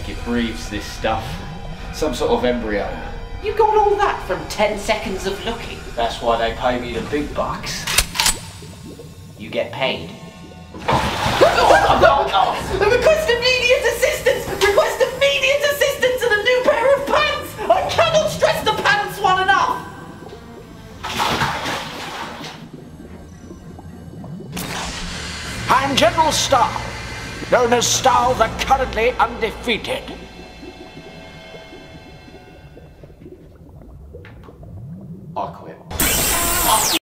think it breathes this stuff. Some sort of embryo. You got all that from 10 seconds of looking. That's why they pay me the big bucks. You get paid. Request immediate assistance! Request immediate assistance and a new pair of pants! I cannot stress the pants one enough! I'm General Staal, known as Staal the currently undefeated. I.